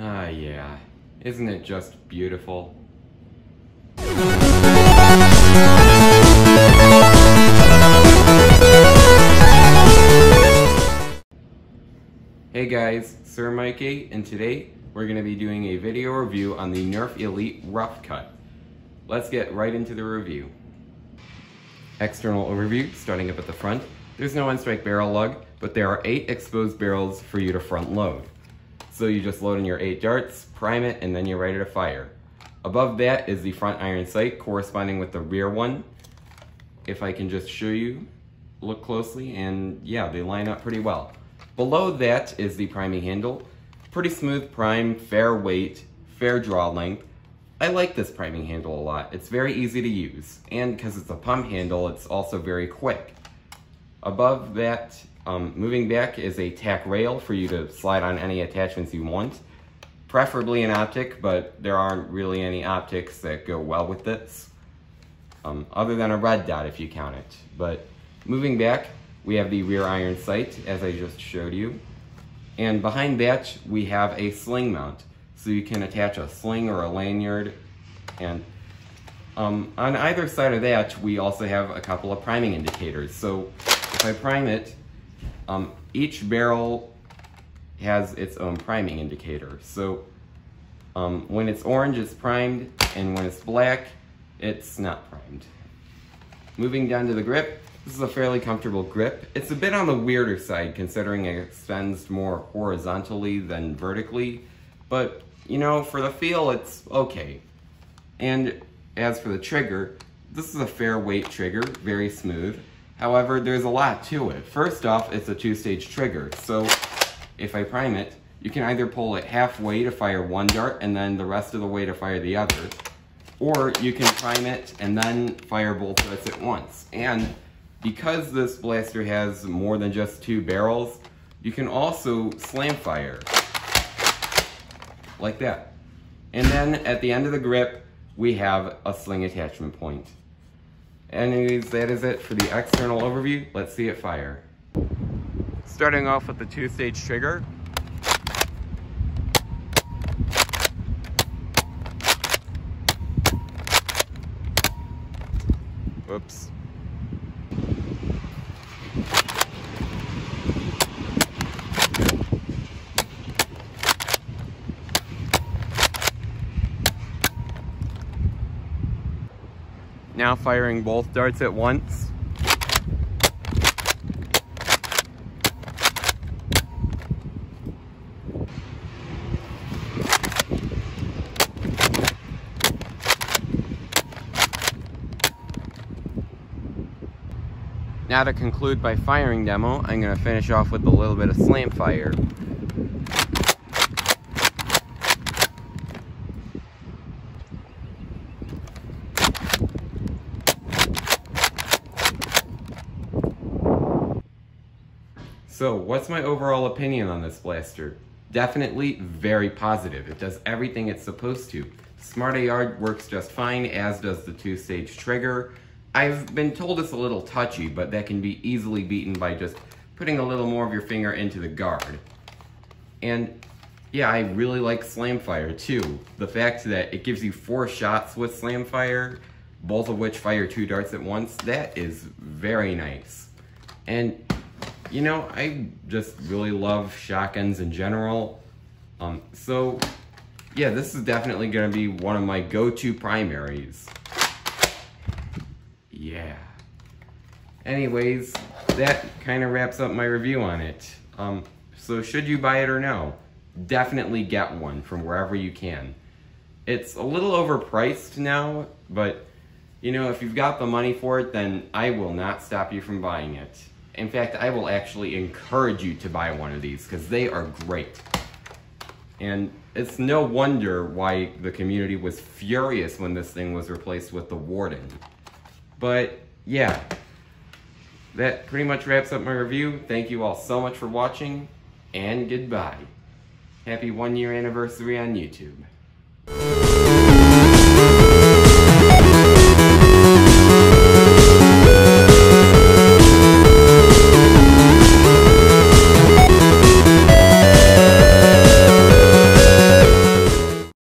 Ah, yeah. Isn't it just beautiful? Hey guys, Sir Mikay, and today we're going to be doing a video review on the Nerf Elite Rough Cut. Let's get right into the review. External overview, starting up at the front. There's no one-strike barrel lug, but there are eight exposed barrels for you to front load. So you just load in your eight darts, prime it, and then you're ready to fire. Above that is the front iron sight corresponding with the rear one. If I can just show you, look closely, and yeah, they line up pretty well. Below that is the priming handle. Pretty smooth prime, fair weight, fair draw length. I like this priming handle a lot. It's very easy to use, and because it's a pump handle, it's also very quick. Above that, um, moving back is a tac rail for you to slide on any attachments you want. Preferably an optic, but there aren't really any optics that go well with this. Um, other than a red dot if you count it. But moving back, we have the rear iron sight, as I just showed you. And behind that, we have a sling mount. So you can attach a sling or a lanyard. And um, on either side of that, we also have a couple of priming indicators. So if I prime it, um, each barrel has its own priming indicator. So um, when it's orange, it's primed, and when it's black, it's not primed. Moving down to the grip, this is a fairly comfortable grip. It's a bit on the weirder side considering it extends more horizontally than vertically, but you know, for the feel, it's okay. And as for the trigger, this is a fair weight trigger, very smooth. However, there's a lot to it. First off, it's a two-stage trigger, so if I prime it, you can either pull it halfway to fire one dart and then the rest of the way to fire the other, or you can prime it and then fire both darts at once. And because this blaster has more than just two barrels, you can also slam fire, like that. And then at the end of the grip, we have a sling attachment point. Anyways, that is it for the external overview. Let's see it fire. Starting off with the two-stage trigger. Whoops. Now firing both darts at once. Now to conclude my firing demo, I'm going to finish off with a little bit of slam fire. So, what's my overall opinion on this blaster? Definitely very positive. It does everything it's supposed to. Smart AR works just fine, as does the two-stage trigger. I've been told it's a little touchy, but that can be easily beaten by just putting a little more of your finger into the guard. And yeah, I really like Slamfire too. The fact that it gives you four shots with Slamfire, both of which fire two darts at once, that is very nice. And you know, I just really love shotguns in general. Um, so yeah, this is definitely gonna be one of my go-to primaries. Yeah. Anyways, that kind of wraps up my review on it. Um, so should you buy it or no? Definitely get one from wherever you can. It's a little overpriced now, but you know, if you've got the money for it, then I will not stop you from buying it. In fact, I will actually encourage you to buy one of these because they are great. And it's no wonder why the community was furious when this thing was replaced with the Warden. But yeah, that pretty much wraps up my review. Thank you all so much for watching, and goodbye. Happy one year anniversary on YouTube.